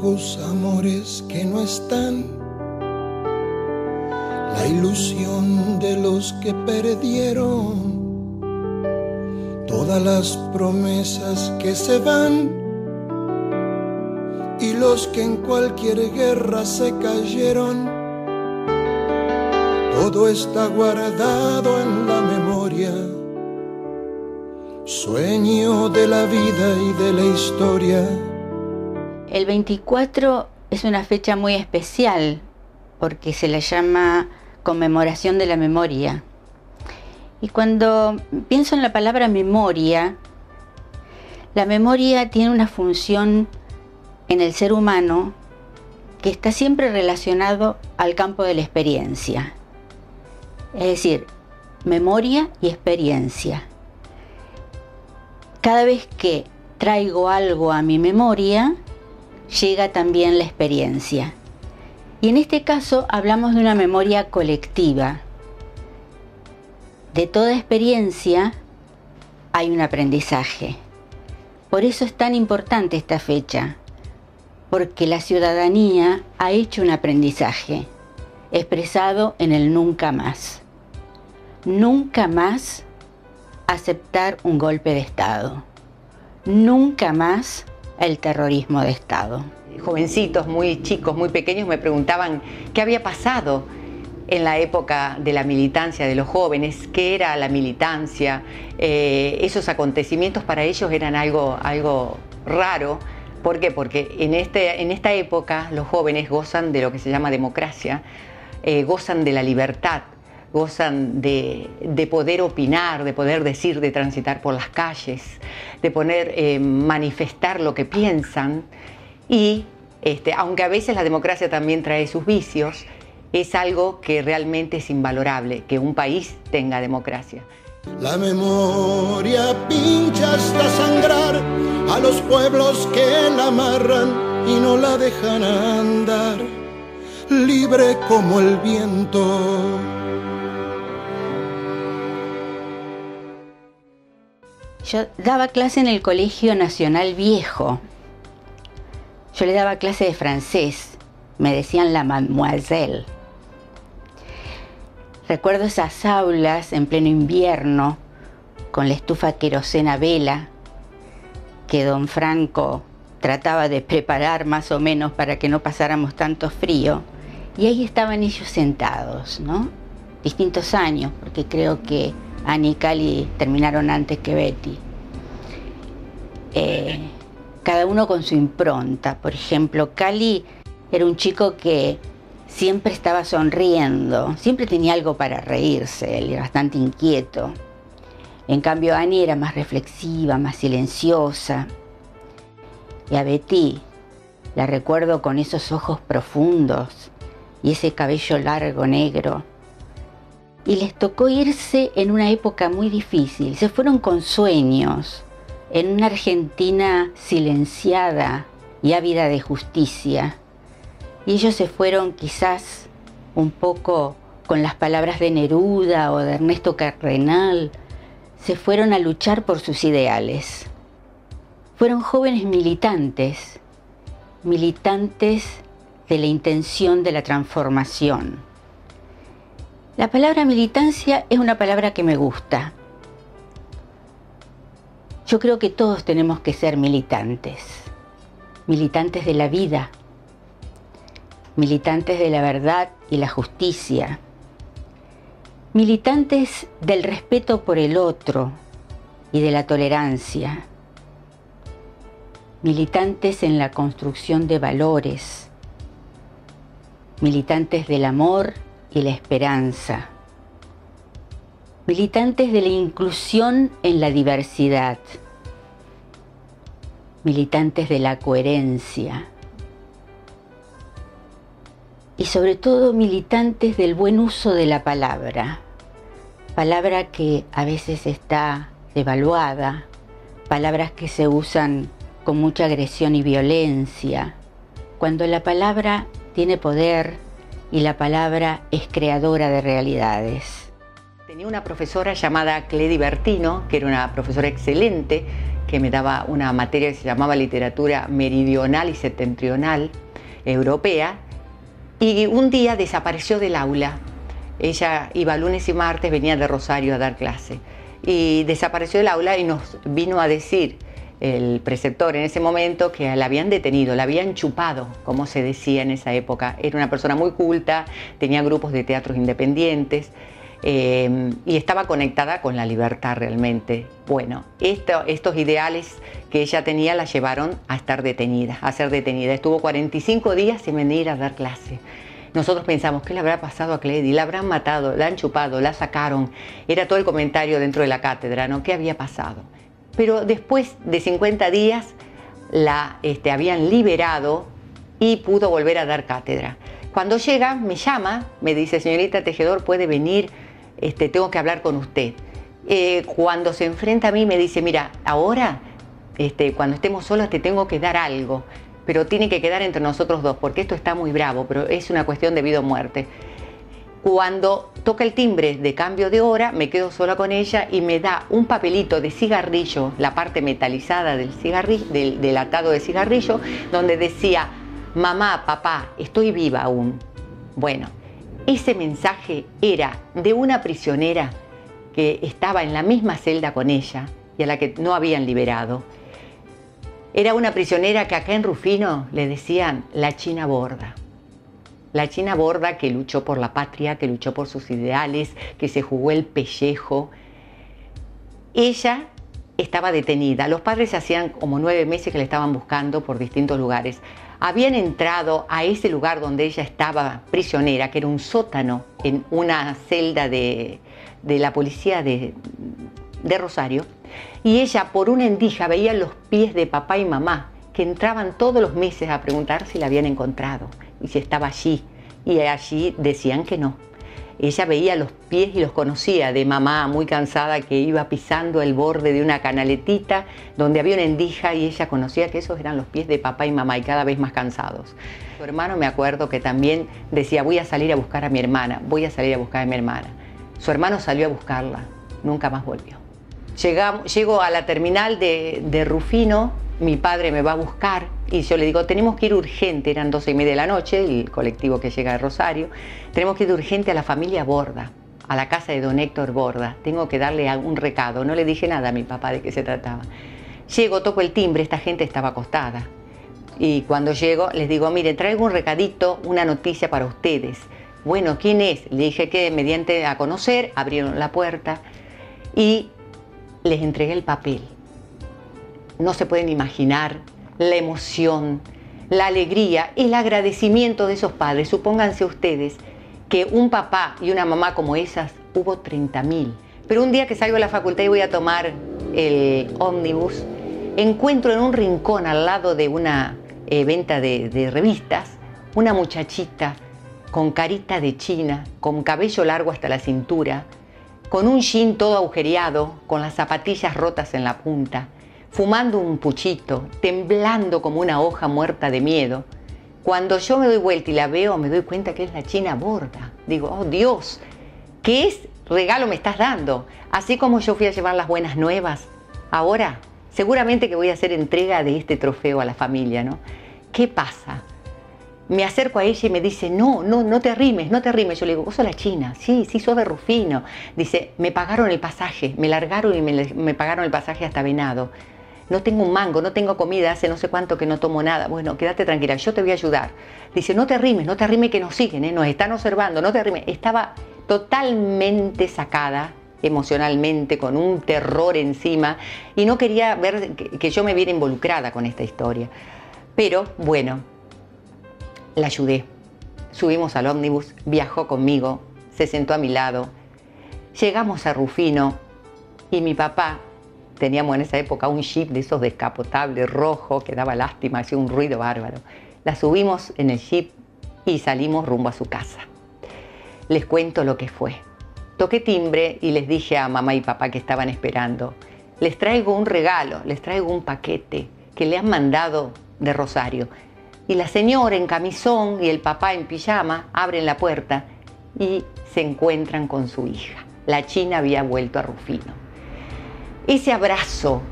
viejos amores que no están, la ilusión de los que perdieron, todas las promesas que se van y los que en cualquier guerra se cayeron. Todo está guardado en la memoria, sueño de la vida y de la historia. El 24 es una fecha muy especial porque se la llama conmemoración de la memoria. Y cuando pienso en la palabra memoria, la memoria tiene una función en el ser humano que está siempre relacionado al campo de la experiencia. Es decir, memoria y experiencia. Cada vez que traigo algo a mi memoria, llega también la experiencia. Y en este caso hablamos de una memoria colectiva. De toda experiencia hay un aprendizaje. Por eso es tan importante esta fecha, porque la ciudadanía ha hecho un aprendizaje expresado en el nunca más. Nunca más aceptar un golpe de Estado. Nunca más el terrorismo de Estado. Jovencitos muy chicos, muy pequeños me preguntaban qué había pasado en la época de la militancia de los jóvenes, qué era la militancia, eh, esos acontecimientos para ellos eran algo, algo raro ¿Por qué? Porque en, este, en esta época los jóvenes gozan de lo que se llama democracia, eh, gozan de la libertad, gozan de, poder opinar, de poder decir, de transitar por las calles, de poder eh, manifestar lo que piensan y este, aunque a veces la democracia también trae sus vicios, es algo que realmente es invalorable, que un país tenga democracia. La memoria pincha hasta sangrar a los pueblos que la amarran y no la dejan andar, libre como el viento. Yo daba clase en el Colegio Nacional Viejo. Yo le daba clase de francés. Me decían la mademoiselle. Recuerdo esas aulas en pleno invierno, con la estufa querosena vela, que don Franco trataba de preparar más o menos para que no pasáramos tanto frío. Y ahí estaban ellos sentados, ¿no? Distintos años, porque creo que Annie y Cali terminaron antes que Betty. Eh, cada uno con su impronta. Por ejemplo, Cali era un chico que siempre estaba sonriendo, siempre tenía algo para reírse, él era bastante inquieto. En cambio, Annie era más reflexiva, más silenciosa. Y a Betty la recuerdo con esos ojos profundos y ese cabello largo negro. Y les tocó irse en una época muy difícil. Se fueron con sueños, en una Argentina silenciada y ávida de justicia y ellos se fueron quizás un poco con las palabras de Neruda o de Ernesto Cardenal, se fueron a luchar por sus ideales. Fueron jóvenes militantes, militantes de la intención de la transformación. La palabra militancia es una palabra que me gusta. Yo creo que todos tenemos que ser militantes, militantes de la vida, militantes de la verdad y la justicia, militantes del respeto por el otro y de la tolerancia, militantes en la construcción de valores, militantes del amor y la esperanza, militantes de la inclusión en la diversidad, militantes de la coherencia, y sobre todo militantes del buen uso de la palabra, palabra que a veces está devaluada, palabras que se usan con mucha agresión y violencia, cuando la palabra tiene poder y la palabra es creadora de realidades. Tenía una profesora llamada Cledi Bertino, que era una profesora excelente, que me daba una materia que se llamaba literatura meridional y septentrional europea, y un día desapareció del aula. Ella iba lunes y martes, venía de Rosario a dar clase, y desapareció del aula y nos vino a decir el preceptor en ese momento que la habían detenido, la habían chupado, como se decía en esa época. Era una persona muy culta, tenía grupos de teatros independientes eh, y estaba conectada con la libertad realmente. Bueno, estos ideales que ella tenía la llevaron a estar detenida, a ser detenida. Estuvo 45 días sin venir a dar clase. Nosotros pensamos, ¿qué le habrá pasado a Cledy? La habrán matado, la han chupado, la sacaron. Era todo el comentario dentro de la cátedra, ¿no? ¿Qué había pasado? Pero después de 50 días la este, habían liberado y pudo volver a dar cátedra. Cuando llega, me llama, me dice, señorita Tejedor, puede venir este, tengo que hablar con usted. Eh, cuando se enfrenta a mí me dice, mira, ahora, este, cuando estemos solos te tengo que dar algo, pero tiene que quedar entre nosotros dos, porque esto está muy bravo, pero es una cuestión de vida o muerte. Cuando toca el timbre de cambio de hora, me quedo sola con ella y me da un papelito de cigarrillo, la parte metalizada del, cigarrillo, del, atado de cigarrillo, donde decía, mamá, papá, estoy viva aún. Bueno, ese mensaje era de una prisionera que estaba en la misma celda con ella y a la que no habían liberado. Era una prisionera que acá en Rufino le decían la China Borda. La China Borda que luchó por la patria, que luchó por sus ideales, que se jugó el pellejo. Ella estaba detenida. Los padres hacían como nueve meses que la estaban buscando por distintos lugares habían entrado a ese lugar donde ella estaba prisionera, que era un sótano en una celda de, la policía de, de Rosario, y ella por una endija veía los pies de papá y mamá, que entraban todos los meses a preguntar si la habían encontrado y si estaba allí, y allí decían que no. Ella veía los pies y los conocía de mamá muy cansada que iba pisando el borde de una canaletita donde había una endija y ella conocía que esos eran los pies de papá y mamá y cada vez más cansados. Su hermano me acuerdo que también decía voy a salir a buscar a mi hermana, voy a salir a buscar a mi hermana. Su hermano salió a buscarla, nunca más volvió. llego a la terminal de, de Rufino mi padre me va a buscar y yo le digo, tenemos que ir urgente, eran doce y media de la noche, el colectivo que llega de Rosario, tenemos que ir urgente a la familia Borda, a la casa de don Héctor Borda, tengo que darle un recado, no le dije nada a mi papá de qué se trataba. Llego, toco el timbre, esta gente estaba acostada. Y cuando llego les digo, mire, traigo un recadito, una noticia para ustedes. Bueno, ¿quién es? Le dije que mediante a conocer, abrieron la puerta y les entregué el papel no se pueden imaginar la emoción, la alegría, el agradecimiento de esos padres. Supónganse ustedes que un papá y una mamá como esas hubo 30.000. Pero un día que salgo de la facultad y voy a tomar el ómnibus, encuentro en un rincón al lado de una eh, venta de, de revistas una muchachita con carita de china, con cabello largo hasta la cintura, con un jean todo agujereado, con las zapatillas rotas en la punta fumando un puchito, temblando como una hoja muerta de miedo. Cuando yo me doy vuelta y la veo, me doy cuenta que es la China Borda. Digo, oh Dios, ¿qué es regalo me estás dando? Así como yo fui a llevar las buenas nuevas, ahora seguramente que voy a hacer entrega de este trofeo a la familia, ¿no? ¿Qué pasa? Me acerco a ella y me dice, no, no, no te rimes, no te rimes. Yo le digo, vos sos la china, sí, sí, sos de Rufino. Dice, me pagaron el pasaje, me largaron y me, me pagaron el pasaje hasta Venado no tengo un mango, no tengo comida, hace no sé cuánto que no tomo nada. Bueno, quédate tranquila, yo te voy a ayudar. Dice, no te rimes, no te rimes que nos siguen, ¿eh? nos están observando, no te rimes. Estaba totalmente sacada emocionalmente, con un terror encima, y no quería ver que, yo me viera involucrada con esta historia. Pero bueno, la ayudé. Subimos al ómnibus, viajó conmigo, se sentó a mi lado. Llegamos a Rufino y mi papá Teníamos en esa época un jeep de esos descapotables rojo que daba lástima, hacía un ruido bárbaro. La subimos en el jeep y salimos rumbo a su casa. Les cuento lo que fue. Toqué timbre y les dije a mamá y papá que estaban esperando, les traigo un regalo, les traigo un paquete que le han mandado de Rosario. Y la señora en camisón y el papá en pijama abren la puerta y se encuentran con su hija. La china había vuelto a Rufino ese abrazo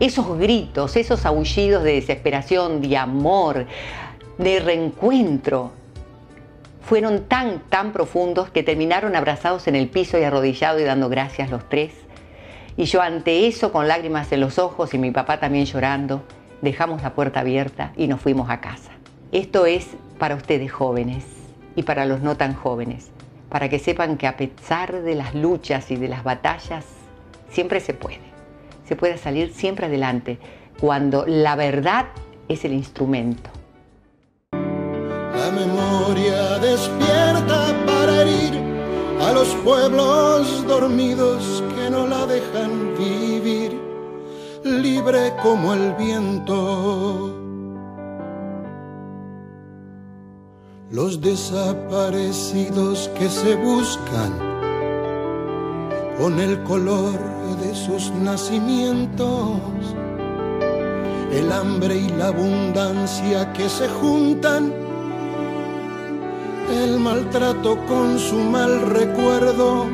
esos gritos, esos aullidos de desesperación, de amor, de reencuentro, fueron tan, tan profundos que terminaron abrazados en el piso y arrodillados y dando gracias los tres. Y yo ante eso, con lágrimas en los ojos y mi papá también llorando, dejamos la puerta abierta y nos fuimos a casa. Esto es para ustedes jóvenes y para los no tan jóvenes, para que sepan que a pesar de las luchas y de las batallas, siempre se puede. Se puede salir siempre adelante cuando la verdad es el instrumento la memoria despierta para herir a los pueblos dormidos que no la dejan vivir, libre como el viento. Los desaparecidos que se buscan con el color de sus nacimientos, el hambre y la abundancia que se juntan. El maltrato con su mal recuerdo.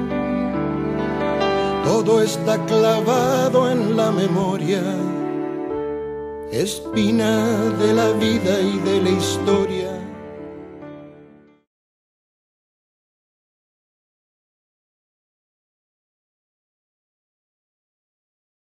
Todo está clavado en la memoria, espina de la vida y de la historia